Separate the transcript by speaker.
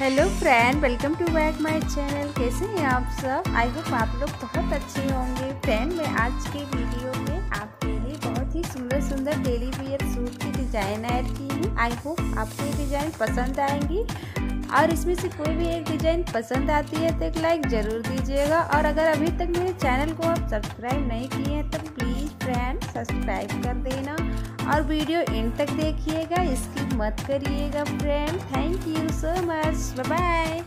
Speaker 1: Hello friend welcome to back my channel कैसे हैं आप सब? आई होप आप लोग बहुत अच्छे होंगे। फ्रेंड मैं आज के वीडियो में आपके लिए बहुत ही सुंदर सुंदर डेली वियर सूट की डिज़ाइन ऐड की हूँ। आई होप आपको ये डिज़ाइन पसंद आएँगी। और इसमें से कोई भी एक डिज़ाइन पसंद आती है तो एक लाइक ज़रूर दीजिएगा। और अगर अभी तक मेरे चैनल को आप सब्सक्राइब नहीं किए हैं तो प्लीज़ फ्रेंड सब्सक्राइब कर देना। और वीडियो एंड तक देखिएगा स्किप मत करिएगा friend thank you so much bye